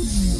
Mm-hmm.